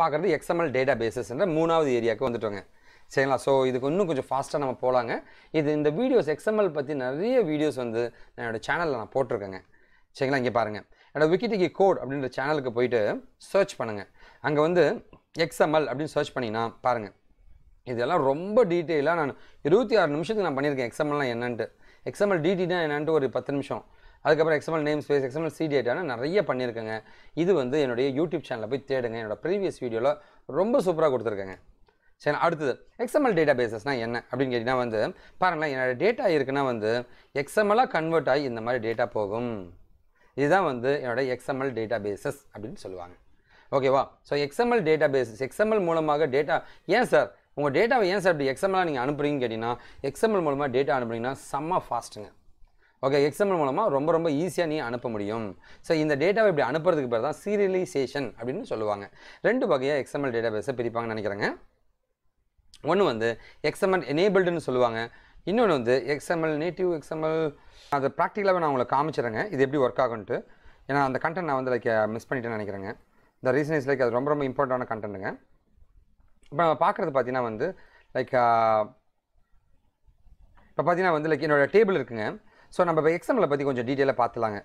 பார்க்குறது XML data பேசஸ்ன்ற மூணாவது ஏரியாவுக்கு வந்துட்டோங்க. சரிங்களா? ஸோ இதுக்கு இன்னும் கொஞ்சம் ஃபாஸ்ட்டாக நம்ம போகலாங்க இது இந்த வீடியோஸ் எக்ஸ்எம்எல் பற்றி நிறைய வீடியோஸ் வந்து நான் என்னோடய சேனலில் நான் போட்டிருக்கேங்க. சரிங்களா? இங்கே பாருங்கள் என்னோட விக்கிடிகி கோட் அப்படின்ற சேனலுக்கு போயிட்டு சர்ச் பண்ணுங்கள் அங்கே வந்து எக்ஸ்எம்எல் அப்படின்னு சர்ச் பண்ணிங்கன்னா பாருங்கள் இதெல்லாம் ரொம்ப டீட்டெயிலாக நான் இருபத்தி ஆறு நிமிஷத்துக்கு நான் பண்ணியிருக்கேன் எக்ஸ்எம்எல்லாம் என்னன்ட்டு. எக்ஸ்எம்எல் டிடினா என்னன்ட்டு ஒரு பத்து நிமிஷம். அதுக்கப்புறம் XML name space XML C டேட்டான நிறைய பண்ணியிருக்கேங்க. இது வந்து என்னுடைய யூடியூப் சேனலில் போய் தேடுங்க. என்னோட ப்ரீவியஸ் வீடியோவில் ரொம்ப சூப்பராக கொடுத்துருக்கேங்க. சரி அடுத்தது எக்ஸ்எம்எல் டேட்டா பேசஸ்னால் என்ன அப்படின்னு கேட்டிங்கன்னா வந்து பாருங்களேன் என்னோட டேட்டா இருக்குன்னா வந்து எக்ஸ்எம்எல்லாக கன்வெர்ட் ஆகி இந்த மாதிரி டேட்டா போகும். இதுதான் வந்து என்னோடய எக்ஸ்எம்எல் டேட்டா பேசஸ் அப்படின்னு சொல்லுவாங்க. ஓகேவா so XML data bases XML மூலமாக டேட்டா ஏன் சார் உங்கள் டேட்டாவை ஏன் சார் இப்படி எக்ஸ்எம்எல்லாம் நீங்கள் அனுப்புறீங்கன்னு கேட்டிங்கன்னா எக்ஸ்எம்எல் மூலமாக டேட்டா அனுப்புனீங்கன்னா செம்ம ஃபாஸ்ட்டுங்க ஓகே எக்ஸ்எம்எல் மூலமாக ரொம்ப ரொம்ப ஈஸியாக நீ அனுப்ப முடியும். ஸோ இந்த டேட்டாவை இப்படி அனுப்புறதுக்கு பேர் தான் சீரியலைசேஷன் அப்படின்னு சொல்லுவாங்க. ரெண்டு வகையாக எக்ஸ்எம்எல் டேட்டா பேஸை பிரிப்பாங்கன்னு நினைக்கிறேங்க. ஒன்று வந்து எக்ஸ்எம்எல் எனேபிள்டுன்னு சொல்லுவாங்க. இன்னொன்று வந்து எக்ஸ்எம்எல் நேட்டிவ் எக்ஸ்எம்எல் அதை ப்ராக்டிக்கலாகவே நான் உங்களை காமிச்சிடுறேங்க இது எப்படி ஒர்க் ஆகுன்ட்டு ஏன்னா அந்த கண்டென்ட் நான் வந்து லைக் மிஸ் பண்ணிட்டேன்னு நினைக்கிறேங்க. இந்த ரீசன் இஸ் லைக் அது ரொம்ப ரொம்ப இம்பார்ட்டண்டான கண்டென்ட்டுங்க இப்போ நம்ம பார்க்குறது பார்த்தீங்கன்னா வந்து லைக் இப்போ பார்த்தீங்கன்னா வந்து லைக் என்னோடய டேபிள் இருக்குங்க. ஸோ நம்ம இப்போ எக்ஸ்எம்எல் பற்றி கொஞ்சம் டீட்டெயிலாக பார்த்துலாங்க.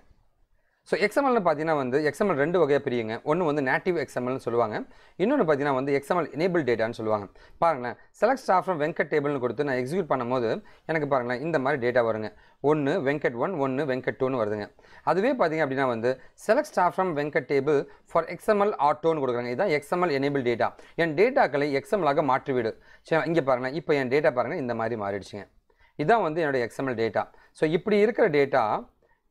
ஸோ எக்ஸ்எம்எல்னு பார்த்தீங்கன்னா வந்து எக்ஸ்எம்எல் ரெண்டு வகையாக பிரியுங்க. ஒன்று வந்து நேட்டிவ் எக்ஸ்எம்எல்னு சொல்லுவாங்க. இன்னொன்று பார்த்தீங்கன்னா வந்து எக்ஸ்எம்எல் எனேபிள் டேட்டான்னு சொல்லுவாங்க. பாருங்களேன் செலக்ட் ஸ்டாஃப் ஃப்ரம் வெங்கட் டேபிள்னு கொடுத்து நான் எக்ஸிக்யூட் பண்ணும்போது எனக்கு பாருங்களேன் இந்த மாதிரி டேட்டா வருங்க. ஒன்று வெங்கட் ஒன் ஒன்று வெங்கட் டூன்னு வருதுங்க. அதுவே பார்த்தீங்க அப்படின்னா வந்து select staff from Venkat table for XML ஆட்டோன்னு கொடுக்குறாங்க. இதுதான் எக்ஸ்எம்எல் எனேபிள் டேட்டா என் டேட்டாக்களை எக்ஸ்எம்எலாக மாற்றிவிடு. சரி இங்கே பாருங்களேன் இப்போ என் டேட்டா பாருங்கள் இந்த மாதிரி மாறிடுச்சுங்க. இதான் வந்து என்னோடய எக்ஸ்எம்எல் டேட்டா ஸோ இப்படி இருக்கிற டேட்டா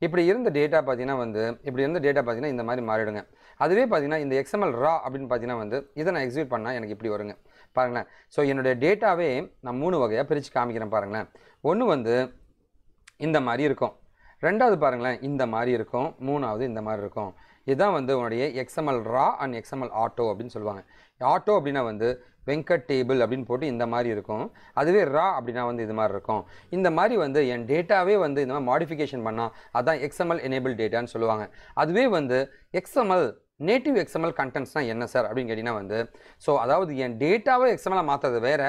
இப்படி இருந்த டேட்டா பார்த்தீங்கன்னா வந்து இப்படி இருந்த டேட்டா பார்த்தீங்கன்னா இந்த மாதிரி மாறிடுங்க. அதுவே பார்த்தீங்கன்னா இந்த எக்ஸ்எம்எல் ரா அப்படின்னு பார்த்தீங்கன்னா வந்து இதை நான் எக்ஸிக்யூட் பண்ணால் எனக்கு இப்படி வருங்க. பாருங்களேன். ஸோ என்னுடைய டேட்டாவே நான் மூணு வகையாக பிரித்து காமிக்கிறேன் பாருங்களேன். ஒன்று வந்து இந்த மாதிரி இருக்கும். ரெண்டாவது பாருங்களேன் இந்த மாதிரி இருக்கும். மூணாவது இந்த மாதிரி இருக்கும். இதுதான் வந்து உன்னுடைய XML raw and XML auto அப்படின்னு சொல்லுவாங்க. ஆட்டோ அப்படின்னா வந்து வெங்கட் டேபிள் அப்படின்னு போட்டு இந்த மாதிரி இருக்கும். அதுவே ரா அப்படின்னா வந்து இது மாதிரி இருக்கும். இந்த மாதிரி வந்து என் டேட்டாவே வந்து இந்த மாதிரி மாடிஃபிகேஷன் பண்ணால் அதான் எக்ஸ்எம்எல் எனேபிள் டேட்டான்னு சொல்லுவாங்க. அதுவே வந்து எக்ஸ்எம்எல் நேட்டிவ் எக்ஸ்எம்எல் கண்டென்ட்ஸ்னால் என்ன சார் அப்படின்னு கேட்டிங்கன்னா வந்து ஸோ அதாவது என் டேட்டாவை எக்ஸ்எம்எலாக மாற்றுறது வேறு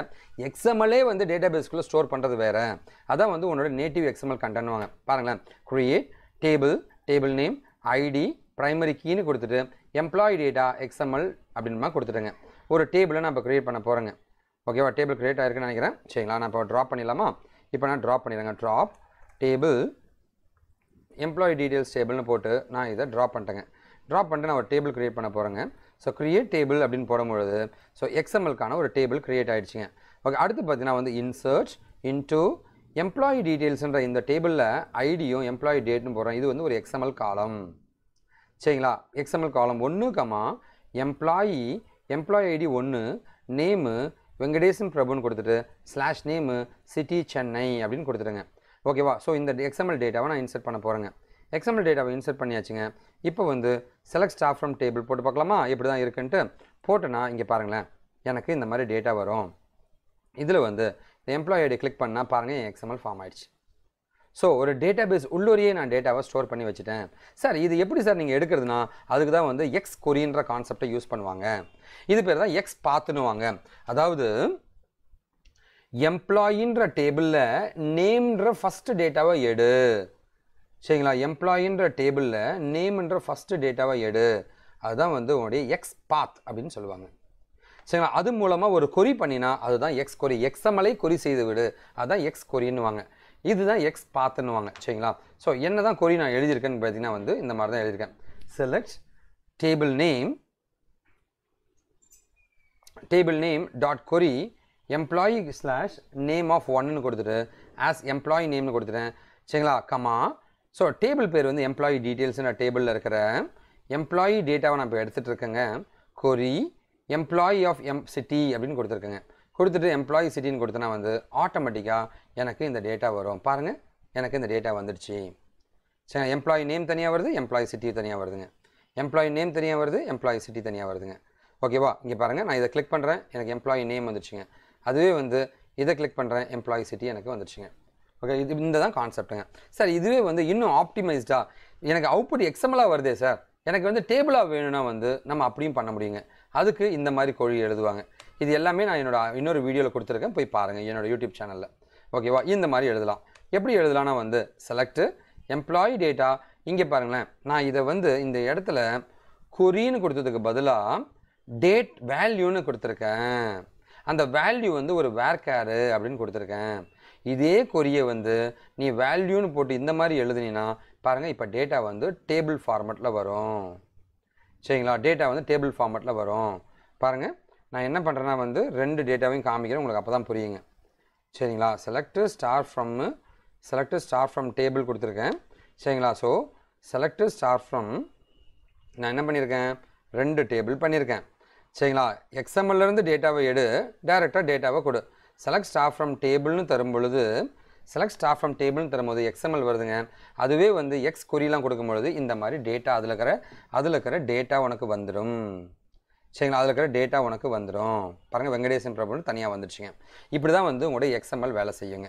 எக்ஸ்எம்எல்லே வந்து டேட்டா பேஸ்க்குள்ளே ஸ்டோர் பண்ணுறது வேறு. அதான் வந்து உன்னோட நேட்டிவ் எக்ஸ்எம்எல் கண்டென்ட் வாங்க. பாருங்களேன். Create table table name ID primary கீன்னு கொடுத்துட்டு எம்ப்ளாயி டேட்டா எக்ஸ்எம்எல் அப்படின்னு கொடுத்துட்டுங்க ஒரு டேபிளை நம்ம இப்போ க்ரியேட் பண்ண போகிறேங்க ஓகேவா டேபிள் க்ரியேட் ஆகிருக்குன்னு நினைக்கிறேன். சரிங்களா? நான் இப்போ ட்ராப் பண்ணிடலாமா? இப்போ நான் ட்ராப் பண்ணிடுறேங்க. ட்ராப் டேபிள் எம்ப்ளாயி டீட்டெயில்ஸ் டேபிள்னு போட்டு நான் இதை ட்ராப் பண்ணிட்டேங்க. ட்ராப் பண்ணிட்டு நான் ஒரு டேபிள் க்ரியேட் பண்ண போகிறேங்க ஸோ க்ரியேட் டேபிள் அப்படின்னு போடும்பொழுது ஸோ எக்ஸ்எம்எல்க்கான ஒரு டேபிள் க்ரியேட் ஆகிடுச்சிங்க ஓகே அடுத்து பார்த்தீங்கன்னா வந்து இன்சர்ச் இன்டூ எம்ப்ளாயி டீட்டெயில்ஸ்ன்ற இந்த டேபிளில் ஐடியும் எம்ப்ளாயி டேட்னு போடுறேன் இது வந்து ஒரு எக்ஸ்எம்எல் காலம் சரிங்களா? எக்ஸ்எம்எல் காலம் ஒன்று கமா எம்ப்ளாயி எம்ப்ளாயி ஐடி ஒன்று நேமு வெங்கடேசன் பிரபுன்னு கொடுத்துட்டு ஸ்லாஷ் நேமு சிட்டி சென்னை அப்படின்னு கொடுத்துருங்க ஓகேவா ஸோ இந்த எக்ஸ்எம்எல் டேட்டாவை நான் இன்சர்ட் பண்ண போகிறேங்க எக்ஸ்எம்எல் டேட்டாவை இன்சர்ட் பண்ணியாச்சுங்க. இப்போ வந்து செலக்ட் ஸ்டாஃப் ஃப்ரம் டேபிள் போட்டு பார்க்கலாமா? எப்படி தான் இருக்குன்ட்டு போட்டேன்னா இங்கே பாருங்களேன். எனக்கு இந்த மாதிரி டேட்டா வரும். இதில் வந்து எம்ப்ளாயி ஐடி கிளிக் பண்ணால் பாருங்கள் என் எக்ஸ்எம்எல் ஃபார்ம் ஆயிடுச்சு. ஸோ ஒரு டேட்டா பேஸ் நான் டேட்டாவை ஸ்டோர் பண்ணி வச்சுட்டேன். சார் இது எப்படி சார் நீங்கள் எடுக்கிறதுனா அதுக்கு தான் வந்து எக்ஸ் கொரியன்ற கான்செப்டை யூஸ் பண்ணுவாங்க. இது பேர் தான் எக்ஸ் பார்த்துனுவாங்க அதாவது எம்ப்ளாயின்ற டேபிளில் நேம்ன்ற ஃபஸ்ட்டு டேட்டாவை எடு. சரிங்களா? எம்ப்ளாயின்ற டேபிளில் நேம்ன்ற ஃபஸ்ட்டு டேட்டாவை எடு. அதுதான் வந்து உங்களுடைய எக்ஸ் பாத் அப்படின்னு சொல்லுவாங்க. சரிங்களா? அது மூலமாக ஒரு கொரி பண்ணினா அதுதான் எக்ஸ் கொரி எக்ஸ்எம்எல்ஐ கொரி செய்து விடு. அதுதான் எக்ஸ் கொரின்னுவாங்க இதுதான் எக்ஸ் பாத்துன்னுவாங்க சரிங்களா? ஸோ என்ன தான் கொரி நான் எழுதியிருக்கேன்னு பார்த்தீங்கன்னா வந்து இந்த மாதிரி தான் எழுதியிருக்கேன் select table name table name dot query employee slash name of ஒன்னு கொடுத்துட்டு ஆஸ் எம்ப்ளாயி நேம்னு கொடுத்துட்டேன். சரிங்களா? கமா ஸோ டேபிள் பேர் வந்து எம்ப்ளாயி டீட்டெயில்ஸ்ன்ற டேபிளில் இருக்கிற எம்ப்ளாயி டேட்டாவை நான் இப்போ எடுத்துகிட்டு இருக்கேங்க. Query employee of M city அப்படின்னு கொடுத்துருக்கேங்க. கொடுத்துட்டு எம்ப்ளாயி சிட்டின்னு கொடுத்தனா வந்து ஆட்டோமேட்டிக்காக எனக்கு இந்த டேட்டா வரும். பாருங்கள் எனக்கு இந்த டேட்டா வந்துடுச்சு. சரி எம்ப்ளாயி நேம் தனியாக வருது எம்ப்ளாயி சிட்டி தனியாக வருதுங்க. எம்ப்ளாயி நேம் தனியாக வருது எம்ப்ளாயி சிட்டி தனியாக வருதுங்க. ஓகேவா இங்கே பாருங்கள் நான் இதை கிளிக் பண்ணுறேன் எனக்கு எம்ப்ளாயி நேம் வந்துடுச்சுங்க. அதுவே வந்து இதை கிளிக் பண்ணுறேன் எம்ப்ளாயி சிட்டி எனக்கு வந்துடுச்சுங்க. ஓகே இது இந்த தான் கான்செப்ட்டுங்க சார் இதுவே வந்து இன்னும் ஆப்டிமைஸ்டாக எனக்கு அவுட்புட் எக்ஸமலாக வருதே சார் எனக்கு வந்து டேபிளாக வேணும்னா வந்து நம்ம அப்படியும் பண்ண முடியுங்க. அதுக்கு இந்த மாதிரி கோழி எழுதுவாங்க. இது எல்லாமே நான் என்னோட இன்னொரு வீடியோவில் கொடுத்துருக்கேன். போய் பாருங்கள் என்னோட யூடியூப் சேனலில் ஓகேவா இந்த மாதிரி எழுதலாம். எப்படி எழுதலாம்னா வந்து செலக்ட் எம்ப்ளாயி டேட்டா இங்கே பாருங்களேன் நான் இதை வந்து இந்த இடத்துல குறின்னு கொடுத்ததுக்கு பதிலாக டேட் வேல்யூன்னு கொடுத்துருக்கேன். அந்த வேல்யூ வந்து ஒரு வேர்கேரு அப்படின்னு கொடுத்துருக்கேன். இதே கொரியை வந்து நீ வேல்யூன்னு போட்டு இந்த மாதிரி எழுதுனீன்னா பாருங்கள் இப்போ டேட்டா வந்து டேபிள் ஃபார்மேட்டில் வரும். சரிங்களா? டேட்டா வந்து டேபிள் ஃபார்மேட்டில் வரும். பாருங்கள் நான் என்ன பண்ணுறேன்னா வந்து ரெண்டு டேட்டாவையும் காமிக்கிறேன். உங்களுக்கு அப்போ தான் புரியுங்க. சரிங்களா? Select star from select star from table கொடுத்துருக்கேன். சரிங்களா? ஸோ செலக்ட் ஸ்டார் ஃப்ரம் நான் என்ன பண்ணியிருக்கேன்? ரெண்டு டேபிள் பண்ணியிருக்கேன். சரிங்களா? எக்ஸ்எம்எல்லேருந்து டேட்டாவை எடு. டேரெக்டாக டேட்டாவை கொடு. செலக்ட் ஸ்டார் ஃப்ரம் டேபிள்னு தரும் பொழுது செலக்ட் ஸ்டார் ஃப்ரம் டேபிள்னு தரும்போது எக்ஸ்எம்எல் வருதுங்க. அதுவே வந்து எக்ஸ் குறிலாம் கொடுக்கும் பொழுது இந்த மாதிரி டேட்டா அதில் இருக்கிற அதில் இருக்கிற டேட்டா உனக்கு வந்துடும். சரிங்களா? அதில் இருக்கிற டேட்டா உனக்கு வந்துடும் பாருங்கள் வெங்கடேசன் பிரபுன்னு தனியாக வந்துடுச்சுங்க இப்படி தான் வந்து உங்களுடைய எக்ஸ்எம்எல் வேலை செய்யுங்க.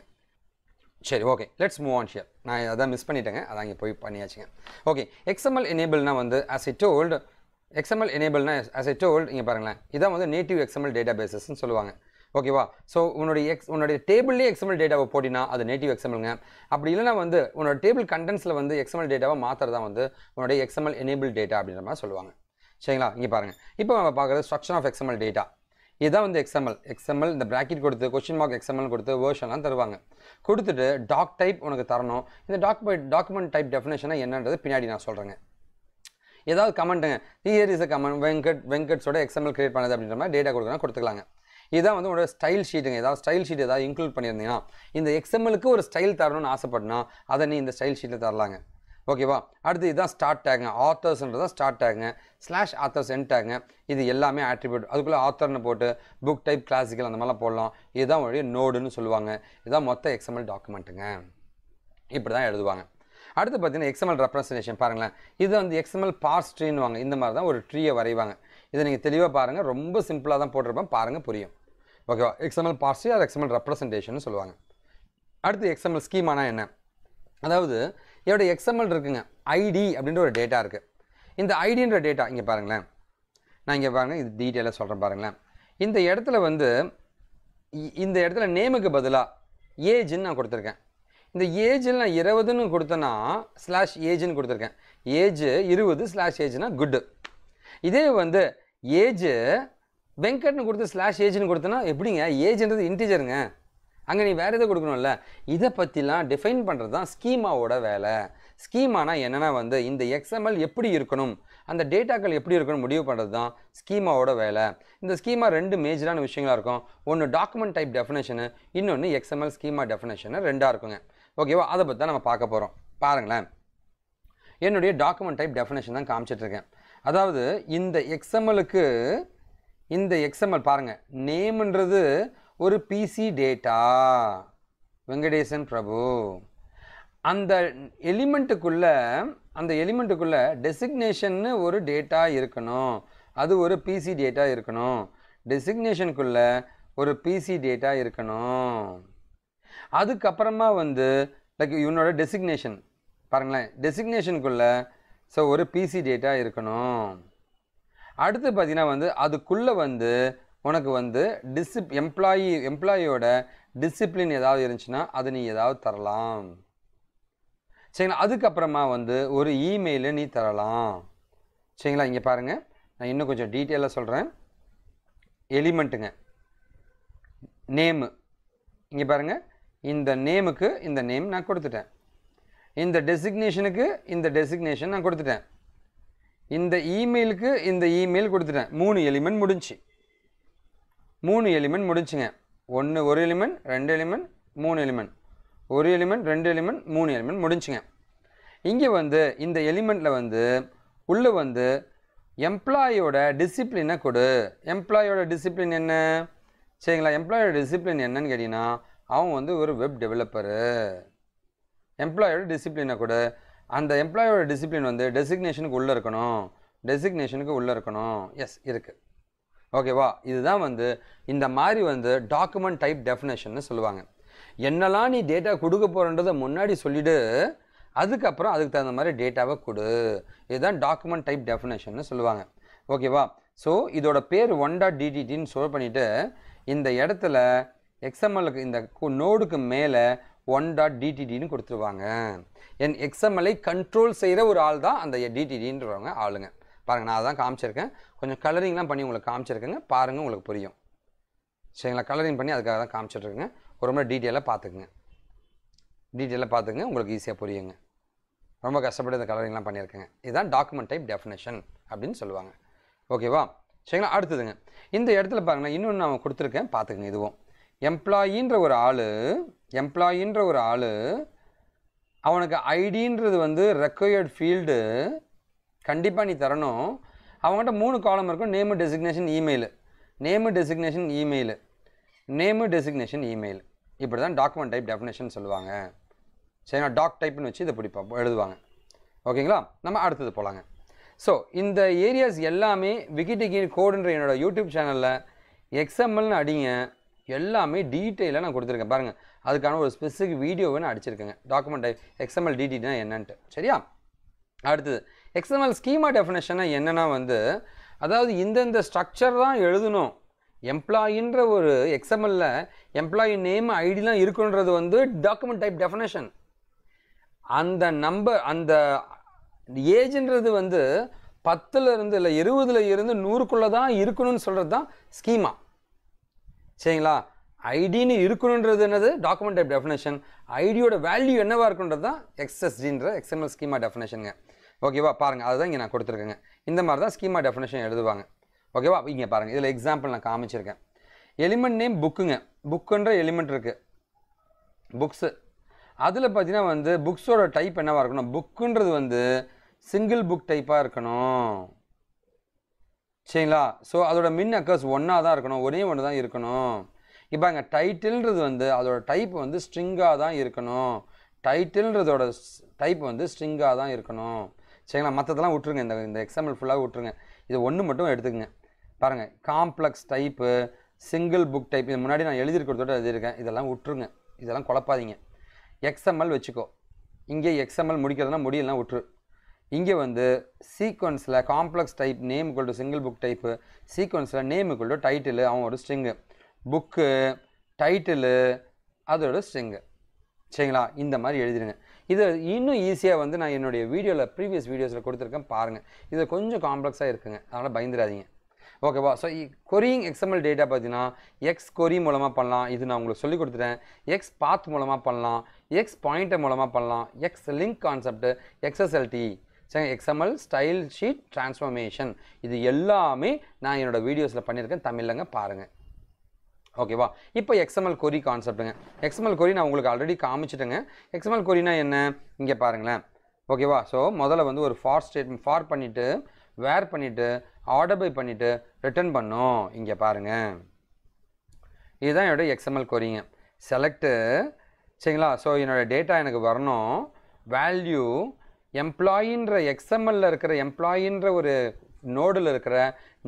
சரி ஓகே லெட்ஸ் மூவ் ஆன் ஷியர் நான் அதான் மிஸ் பண்ணிட்டேங்க. அதான் இங்கே போய் பண்ணியாச்சுங்க. ஓகே எக்ஸ்எம்எல் எனேபிள்னா வந்து ஆஸ் I ஓல்டு எக்ஸ்எம்எல் எனேபிள்னா ஆஸ் I ஓல்டு இங்கே பாருங்களேன். இதான் வந்து நேட்டிவ் எக்ஸ்எம்எல் டேட்டா பேசஸ்ன்னு சொல்லுவாங்க. ஓகேவா ஸோ உன்னுடைய எக்ஸ் உன்னுடைய டேபிள்லேயே எக்ஸ்எம்எல் டேட்டாவை போட்டினா அது நேட்டிவ் எக்ஸ்எம்எல்ங்க அப்படி இல்லைனா வந்து உன்னோட டேபிள் கண்டென்ட்ஸில் வந்து எக்ஸ்எம்எல் டேட்டாவை மாற்றுறது வந்து உன்னுடைய எக்ஸ்எம்எல் எனேபிள் டேட்டா அப்படின்ற மாதிரி சொல்லுவாங்க. சரிங்களா? இங்கே பாருங்கள் இப்போ நம்ம பார்க்குறது ஸ்ட்ரக்சர் ஆஃப் எக்ஸ்எம்எல் டேட்டா இதுதான் வந்து எக்ஸ்எம்எல் எக்ஸ்எம்எல் இந்த ப்ராக்கெட் கொடுத்து கொஸ்டின் மார்க் எக்ஸ்எம்எல் கொடுத்து வேர்ஷன்லாம் தருவாங்க. கொடுத்துட்டு டாக் டைப் உனக்கு தரணும். இந்த டாக்குமெண்ட் டாக்குமெண்ட் டைப் டெஃபினேஷனாக என்னன்றது பின்னாடி நான் சொல்கிறேங்க ஏதாவது கமெண்ட்டுங்க here is a comment Venkat வெங்கட்ஸோட XML create பண்ணது அப்படின்ற மாதிரி டேட்டா கொடுக்கணும் கொடுத்துக்கலாங்க. இதான் வந்து உங்களோட ஸ்டைல் ஷீட்டுங்க ஏதாவது ஸ்டைல் ஷீட் ஏதாவது இன்க்ளூட் பண்ணியிருந்தீங்கன்னா இந்த எக்ஸ்எம்எலுக்கு ஒரு ஸ்டைல் தரணும்னு ஆசைப்பட்னா அதை நீ இந்த ஸ்டைல் ஷீட்டில் தரலாங்க. ஓகேவா? அடுத்து இதுதான் start tag ஆத்தர்ஸ்ன்றதான் start tag slash authors end tag இது எல்லாமே ஆட்ரிபியூட் அதுக்குள்ளே ஆத்தர்னு போட்டு புக் டைப் கிளாசிக்கல் அந்த மாதிரிலாம் போடலாம். இதுதான் உங்களுடைய நோடுன்னு சொல்லுவாங்க. இதுதான் மொத்த எக்ஸ்எம்எல் டாக்குமெண்ட்டுங்க இப்படி தான் எழுதுவாங்க. அடுத்து பார்த்தீங்கன்னா எக்ஸ்எம்எல் ரெப்ரசன்டேஷன் பாருங்களேன். இது வந்து எக்ஸ்எம்எல் பார்ஸ் ட்ரீன்னுவாங்க இந்த மாதிரி தான் ஒரு ட்ரீயை வரைவாங்க. இதை நீங்கள் தெளிவாக பாருங்கள் ரொம்ப சிம்பிளாக தான் போட்டிருப்பேன். பாருங்கள் புரியும். ஓகேவா? எக்ஸ்எம்எல் பார்ஸ் அது எக்ஸ்எம்எல் ரெப்ரசன்டேஷன் சொல்லுவாங்க. அடுத்து எக்ஸ்எம்எல் ஸ்கீமானா என்ன? அதாவது என்னோட எக்ஸ்எம்எல் இருக்குங்க. ஐடி அப்படின்ற ஒரு டேட்டா இருக்குது இந்த ஐடின்ற டேட்டா இங்கே பாருங்களேன். நான் இங்கே பாருங்கள் இது டீட்டெயிலாக சொல்கிறேன் பாருங்களேன். இந்த இடத்துல வந்து இ- இந்த இடத்துல நேமுக்கு பதிலாக ஏஜ்னு நான் கொடுத்துருக்கேன். இந்த ஏஜில் நான் இருபதுன்னு கொடுத்தேன்னா ஸ்லாஷ் ஏஜ்னு கொடுத்துருக்கேன். ஏஜ் இருபது ஸ்லாஷ் ஏஜ்னா குட்டு இதே வந்து ஏஜ் வெங்கட்னு கொடுத்து ஸ்லாஷ் ஏஜ்னு கொடுத்தனா எப்படிங்க? ஏஜ்ன்றது இன்டீஜருங்க அங்கே நீ வேறு எதை கொடுக்கணும்ல? இதை பற்றிலாம் டிஃபைன் பண்ணுறது தான் ஸ்கீமாவோட வேலை. ஸ்கீமானா என்னென்னா வந்து இந்த எக்ஸ்எம்எல் எப்படி இருக்கணும் அந்த டேட்டாக்கள் எப்படி இருக்கணும் முடிவு பண்ணுறது தான் ஸ்கீமாவோட வேலை. இந்த ஸ்கீமா ரெண்டு மேஜரான விஷயங்களா இருக்கும். ஒன்று டாக்குமெண்ட் டைப் டெஃபினேஷனு இன்னொன்று எக்ஸ்எம்எல் ஸ்கீமா டெஃபினேஷனு ரெண்டாக இருக்குங்க. ஓகேவா அதை பற்றி தான் நம்ம பார்க்க போகிறோம் பாருங்களேன். என்னுடைய டாக்குமெண்ட் டைப் டெஃபினேஷன் தான் காமிச்சிட்ருக்கேன். அதாவது இந்த எக்ஸ்எம்எலுக்கு இந்த எக்ஸ்எம்எல் பாருங்கள் நேம்ன்றது ஒரு பிசி டேட்டா வெங்கடேசன் பிரபு அந்த எலிமெண்ட்டுக்குள்ள அந்த எலிமெண்ட்டுக்குள்ள டெசிக்னேஷன்னு ஒரு டேட்டா இருக்கணும். அது ஒரு பிசி டேட்டா இருக்கணும். டெசிக்னேஷனுக்குள்ள ஒரு பிசி டேட்டா இருக்கணும். அதுக்கப்புறமா வந்து லைக் இவனோட டெசிக்னேஷன் பாருங்களேன். டெசிக்னேஷனுக்குள்ள ஸோ ஒரு பிசி டேட்டா இருக்கணும். அடுத்து பார்த்தீங்கன்னா வந்து அதுக்குள்ளே வந்து உனக்கு வந்து டிசிப் எம்ப்ளாயி எம்ப்ளாயியோட டிசிப்ளின் ஏதாவது இருந்துச்சுன்னா அது நீ ஏதாவது தரலாம். சரிங்களா? அதுக்கப்புறமா வந்து ஒரு இமெயிலு நீ தரலாம். சரிங்களா? இங்கே பாருங்கள் நான் இன்னும் கொஞ்சம் டீட்டெயிலாக சொல்கிறேன் எலிமெண்ட்டுங்க நேமு இங்கே பாருங்கள் இந்த நேமுக்கு இந்த நேம் நான் கொடுத்துட்டேன். இந்த டெசிக்னேஷனுக்கு இந்த டெசிக்னேஷன் நான் கொடுத்துட்டேன். இந்த இமெயிலுக்கு இந்த இமெயில் கொடுத்துட்டேன். மூணு எலிமெண்ட் முடிஞ்சு மூணு எலிமெண்ட் முடிஞ்சுங்க. ஒன்று ஒரு எலிமெண்ட் ரெண்டு எலிமெண்ட் மூணு எலிமெண்ட் ஒரு எலிமெண்ட் ரெண்டு எலிமெண்ட் மூணு எலிமெண்ட் முடிஞ்சுங்க. இங்கே வந்து இந்த எலிமெண்ட்டில் வந்து உள்ளே வந்து எம்ப்ளாயோட டிசிப்ளினை கொடு. எம்ப்ளாயோட டிசிப்ளின் என்ன? சரிங்களா? எம்ப்ளாயோட டிசிப்ளின் என்னன்னு கேட்டிங்கன்னா அவன் வந்து ஒரு வெப் டெவலப்பரு எம்ப்ளாயோட டிசிப்ளினை கொடு. அந்த எம்ப்ளாயோட டிசிப்ளின் வந்து டெசிக்னேஷனுக்கு உள்ளே இருக்கணும். டெசிக்னேஷனுக்கு உள்ளே இருக்கணும். எஸ் இருக்குது ஓகேவா இதுதான் வந்து இந்த மாதிரி வந்து டாக்குமெண்ட் டைப் டெஃபினேஷன்னு சொல்லுவாங்க. என்னெல்லாம் நீ டேட்டா கொடுக்க போகிறன்றதை முன்னாடி சொல்லிவிடு அதுக்கப்புறம் அதுக்கு தகுந்த மாதிரி டேட்டாவை கொடு. இதுதான் டாக்குமெண்ட் டைப் டெஃபினேஷன்னு சொல்லுவாங்க. ஓகேவா ஸோ இதோட பேர் ஒன் டாட் டிடிடின்னு ஸ்டோர் பண்ணிவிட்டு இந்த இடத்துல எக்ஸ்எம்எல்லுக்கு இந்த நோடுக்கு மேலே ஒன் டாட் டிடிடின்னு கொடுத்துருவாங்க. என் எக்ஸ்எம்எல்ஐ கண்ட்ரோல் செய்கிற ஒரு ஆள் தான் அந்த டிடிடின்றவங்க ஆளுங்க. பாருங்கள் நான் அதான் காமிச்சிருக்கேன். கொஞ்சம் கலரிங்லாம் பண்ணி உங்களுக்கு காமிச்சிருக்கேங்க. பாருங்கள் உங்களுக்கு புரியும். சரிங்களா? கலரிங் பண்ணி அதுக்காக தான் காமிச்சிட்ருக்குங்க. ஒரு முறை டீட்டெயிலாக பார்த்துக்குங்க. டீட்டெயிலாக பார்த்துங்க உங்களுக்கு ஈஸியாக புரியுங்க. ரொம்ப கஷ்டப்பட்டு இந்த கலரிங்லாம் பண்ணியிருக்கேங்க. இதுதான் டாக்குமெண்ட் டைப் டெஃபினேஷன் அப்படின்னு சொல்லுவாங்க. ஓகேவா? சரிங்களா? அடுத்ததுங்க. இந்த இடத்துல பாருங்கன்னா இன்னொன்று நான் கொடுத்துருக்கேன். பார்த்துக்குங்க இதுவும். எம்ப்ளாயின்ற ஒரு ஆள் எம்ப்ளாயின்ற ஒரு ஆள் அவனுக்கு ஐடின்றது வந்து ரெக்கொயர்ட் ஃபீல்டு கண்டிப்பாக நீ தரணும். அவங்ககிட்ட மூணு காலம் இருக்கும். Name designation email name designation email name designation email இப்படி தான் டாக்குமெண்ட் டைப் டெஃபினேஷன் சொல்லுவாங்க சரிங்களா டாக் டைப்னு வச்சு இதை பிடிப்போம். எழுதுவாங்க. ஓகேங்களா? நம்ம அடுத்தது போகலாங்க ஸோ இந்த ஏரியாஸ் எல்லாமே விக்கிடிகின் கோடுன்ற என்னோடய யூடியூப் சேனலில் எக்ஸ்எம்எல்னு அடிங்க. எல்லாமே டீட்டெயிலாக நான் கொடுத்துருக்கேன். பாருங்கள் அதுக்கான ஒரு ஸ்பெசிஃபிக் வீடியோவை நான் அடிச்சிருக்கேங்க. டாக்குமெண்ட் டைப் எக்ஸ்எம்எல் டிடினா என்னன்ட்டு. சரியா? அடுத்தது எக்ஸ்எம்எல் ஸ்கீமா டெஃபினேஷனா என்னென்னா வந்து அதாவது இந்தந்த ஸ்ட்ரக்சர் தான் எழுதணும். எம்ப்ளாயின்ற ஒரு எக்ஸ்எம்எல்ல எம்ப்ளாயி நேம் ஐடிலாம் இருக்குன்றது வந்து டாக்குமெண்ட் டைப் டெஃபினேஷன் அந்த நம்பர் அந்த ஏஜ்ன்றது வந்து பத்தில் இருந்து இல்லை இருபதுல இருந்து நூறுக்குள்ளே தான் இருக்கணும்னு சொல்கிறது தான் ஸ்கீமா சரிங்களா? ஐடின்னு இருக்கணுன்றது என்னது? டாக்குமெண்ட் டைப் டெஃபினேஷன் ஐடியோட வேல்யூ என்னவாக இருக்குன்றது தான் எக்ஸ்எஸ்டின்ற எக்ஸ்எம்எல் ஸ்கீமா டெஃபினேஷனுங்க ஓகேவா? பாருங்கள் அதுதான் இங்கே நான் கொடுத்துருக்கேங்க. இந்த மாதிரி தான் ஸ்கீமா டெஃபினேஷன் எழுதுவாங்க. ஓகேவா? இங்கே பாருங்கள் இதில் எக்ஸாம்பிள் நான் காமிச்சிருக்கேன். எலிமெண்ட் நேம் புக்குங்க புக்குன்ற எலிமெண்ட் இருக்குது புக்ஸு அதில் பார்த்தீங்கன்னா வந்து புக்ஸோட டைப் என்னவாக இருக்கணும்? புக்குன்றது வந்து சிங்கிள் புக் டைப்பாக இருக்கணும். சரிங்களா? ஸோ அதோட மின் அக்கர்ஸ் ஒன்றா தான் இருக்கணும். ஒரே ஒன்று தான் இருக்கணும். இப்போ அங்கே டைட்டில்ன்றது வந்து அதோட டைப் வந்து ஸ்ட்ரிங்காக தான் இருக்கணும். டைட்டில்ன்றதோட டைப் வந்து ஸ்ட்ரிங்காக தான் இருக்கணும். சரிங்களா? மற்றதெல்லாம் விட்ருங்க இந்த இந்த எக்ஸாம்பிள் ஃபுல்லாக விட்ருங்க இது ஒன்று மட்டும் எடுத்துக்கங்க. பாருங்கள் complex type single book type இது முன்னாடி நான் எழுதிருக்கிறதோட எழுதியிருக்கேன். இதெல்லாம் விட்ருங்க இதெல்லாம் குழப்பாதீங்க. எக்ஸ்எம்எல் வச்சுக்கோ. இங்கே எக்ஸ்எம்எல் முடிக்கிறதுனா முடியலாம் விட்ரு இங்கே வந்து சீக்வன்ஸில் complex type name equal single book type சீக்வன்ஸில் name equal title title ஒரு ஸ்ட்ரிங்கு புக்கு டைட்டிலு அதோட ஸ்ட்ரிங்கு சரிங்களா? இந்த மாதிரி எழுதிடுங்க இது இன்னும் ஈஸியாக வந்து நான் என்னுடைய வீடியோவில் ப்ரீவியஸ் வீடியோஸில் கொடுத்துருக்கேன் பாருங்கள் இது கொஞ்சம் காம்ப்ளெக்ஸாக இருக்குங்க. அதனால் பயந்துடாதீங்க. ஓகேவா ஸோ கொரியிங் எக்ஸ்எம்எல் டேட்டா பார்த்தீங்கன்னா எக்ஸ் கொரி மூலமாக பண்ணலாம். இது நான் உங்களுக்கு சொல்லி கொடுத்துட்டேன். எக்ஸ் பாத் மூலமாக பண்ணலாம். எக்ஸ் பாயிண்டர் மூலமாக பண்ணலாம். எக்ஸ் லிங்க் கான்செப்ட் எக்ஸ்எஸ்எல்டி சரி எக்ஸ்எம்எல் ஸ்டைல் ஷீட் டிரான்ஸ்ஃபர்மேஷன் இது எல்லாமே நான் என்னோடய வீடியோஸில் பண்ணியிருக்கேன். தமிழ்லங்க பாருங்கள் ஓகேவா இப்போ எக்ஸ்எம்எல் கொரி கான்செப்ட்டுங்க எக்ஸ்எம்எல் கொரி நான் உங்களுக்கு ஆல்ரெடி காமிச்சிட்டேங்க. எக்ஸ்எம்எல் கொரினா என்ன? இங்கே பாருங்களேன். ஓகேவா ஸோ முதல்ல வந்து ஒரு ஃபார் ஸ்டேட்மெண்ட் ஃபார் பண்ணிவிட்டு வேர் பண்ணிவிட்டு ஆர்டர் பை பண்ணிவிட்டு ரிட்டர்ன் பண்ணோம். இங்கே பாருங்கள் இதுதான் என்னோட எக்ஸ்எம்எல் கொரிங்க செலக்ட்டு சரிங்களா? ஸோ என்னோடய டேட்டா எனக்கு வரணும். வேல்யூ எம்ப்ளாயின்ற எக்ஸ்எம்எல்ல இருக்கிற எம்ப்ளாயின்ற ஒரு நோடில் இருக்கிற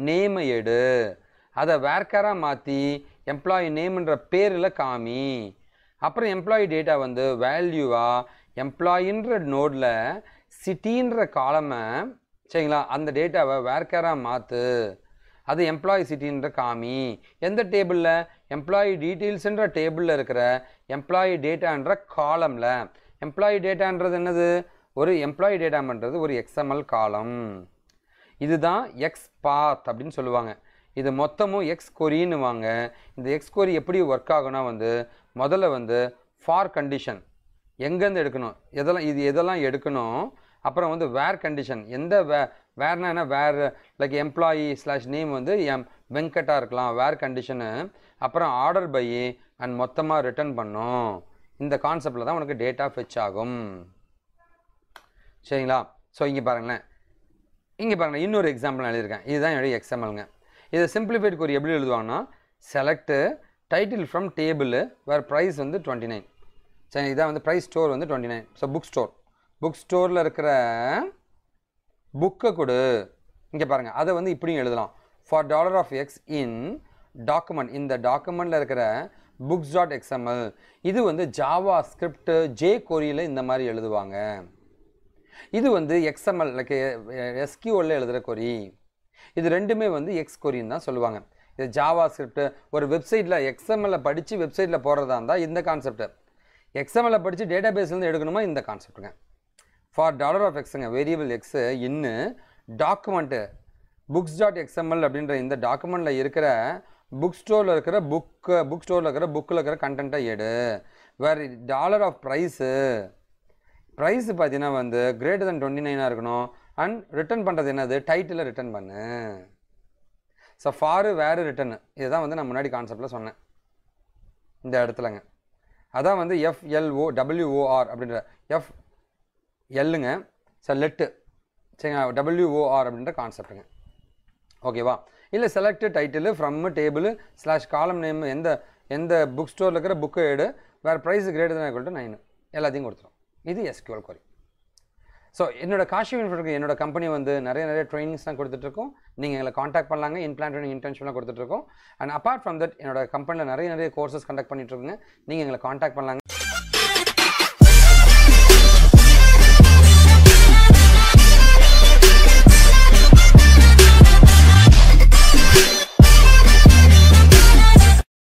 நேமை எடு. அதை வேர்க்கராக மாற்றி எம்ப்ளாயி நேம்ன்ற பேரில் காமி. அப்புறம் எம்ப்ளாயி டேட்டா வந்து வேல்யூவாக எம்ப்ளாயின்ற நோடில் சிட்டின்ற காலமை சரிங்களா? அந்த டேட்டாவை வேர்க்கேராக மாற்று அது எம்ப்ளாயி சிட்டின்ற காமி. எந்த டேபிளில் எம்ப்ளாயி டீட்டெயில்ஸுன்ற டேபிளில் இருக்கிற எம்ப்ளாயி டேட்டான்ற காலமில் எம்ப்ளாயி டேட்டான்றது என்னது? ஒரு எம்ப்ளாயி டேட்டான்றது ஒரு எக்ஸ்எம்எல் காலம் இதுதான் எக்ஸ் பாத் அப்படின்னு சொல்லுவாங்க. இது மொத்தமும் எக்ஸ் கொரின்னுவாங்க இந்த எக்ஸ் கொரி எப்படி ஒர்க் ஆகுனா வந்து முதல்ல வந்து ஃபார் கண்டிஷன் எங்கேருந்து எடுக்கணும்? எதெல்லாம் இது எதெல்லாம் எடுக்கணும்? அப்புறம் வந்து வேர் கண்டிஷன் எந்த வே வேர்னா என்ன? Where like employee slash name வந்து எம் வெங்கட்டாக இருக்கலாம். வேர் கண்டிஷனு அப்புறம் ஆர்டர் பை அண்ட் மொத்தமாக ரிட்டர்ன் பண்ணும். இந்த கான்செப்டில் தான் உனக்கு டேட்டா ஃபெச் ஆகும். சரிங்களா? ஸோ இங்கே பாருங்களேன். இங்கே பாருங்கள் இன்னொரு எக்ஸாம்பிள் எழுதியிருக்கேன். இதுதான் என்னுடைய எக்ஸாம்பிளுங்க இதை சிம்பிளிஃபைட் கொரி எப்படி எழுதுவாங்கன்னா select title from table where price வந்து டுவெண்ட்டி நைன் சரி இதான் வந்து ப்ரைஸ் ஸ்டோர் வந்து twenty nine so book store book ஸ்டோரில் இருக்கிற புக்கை கொடு. இங்கே பாருங்கள் அதை வந்து இப்படியும் எழுதலாம். For dollar of X in document இந்த டாக்குமெண்ட்டில் இருக்கிற புக்ஸ் டாட் எக்ஸ்எம்எல் இது வந்து ஜாவா ஸ்கிரிப்ட் ஜே கொரியில் இந்த மாதிரி எழுதுவாங்க. இது வந்து எக்ஸ்எம்எல் லைக் எஸ்கியூவில் எழுதுகிற கொரி இது ரெண்டுமே வந்து எக்ஸ் கொரியன் தான் சொல்லுவாங்க. இது ஜாவா ஸ்கிரிப்ட் ஒரு வெப்சைட்டில் எக்ஸ்எம்எல்ல படித்து வெப்சைட்டில் போடுறதா இருந்தால் இந்த கான்செப்ட்டு எக்ஸ்எம்எல்ல படித்து டேட்டா பேஸ்லேருந்து எடுக்கணுமா? இந்த கான்செப்ட்டுங்க for dollar of எக்ஸுங்க variable X in document books dot XML அப்படின்ற இந்த டாக்குமெண்ட்டில் இருக்கிற புக் ஸ்டோரில் இருக்கிற புக்கு புக் ஸ்டோரில் இருக்கிற புக்கில் இருக்கிற கண்டென்ட்டை எடு. வேறு டாலர் ஆஃப் ப்ரைஸு ப்ரைஸு பார்த்தீங்கன்னா வந்து கிரேட்டர் தென் டுவெண்ட்டி நைனாக இருக்கணும். அண்ட் ரிட்டர்ன் பண்ணுறது என்னது? டைட்டில் ரிட்டர்ன் பண்ணு. ஸோ ஃபாரு வேறு ரிட்டர்னு இதுதான் வந்து நான் முன்னாடி கான்செப்டில் சொன்னேன். இந்த இடத்துலங்க. அதான் வந்து எஃப்எல்ஓ டபிள்யூஓஆர் அப்படின்ற எஃப் எல்லுங்க ஸோ லெட்டு சரிங்களா? டபிள்யூஓஆர் அப்படின்ற கான்செப்ட்டுங்க ஓகேவா இல்லை select title from table slash column name எந்த எந்த புக் ஸ்டோரில் இருக்கிற புக்கு எடு. Where price greater than nine nine எல்லாத்தையும் கொடுத்துரும். இது எஸ்கியூஎல் query. ஸோ என்னோட காஷி இன்ஃபோருக்கு என்னோட கம்பெனி வந்து நிறைய நிறைய ட்ரைனிங்ஸ்லாம் கொடுத்துட்ருக்கோம் நீங்கள் எங்களை காண்டாக்ட் பண்ணலாங்க. இன்பிளான் ட்ரைனிங் இன்டர்ன்ஷிப்லாம் கொடுத்துட்ருக்கோம் அண்ட் அப்பார்ட் ஃப்ரம் தட் என்னோட கம்பெனியில் நிறைய நிறைய கோர்சஸ் கண்டக்ட் பண்ணிட்டுருக்குங்க. நீங்கள் எங்களை காண்டாக்ட் பண்ணலாங்க.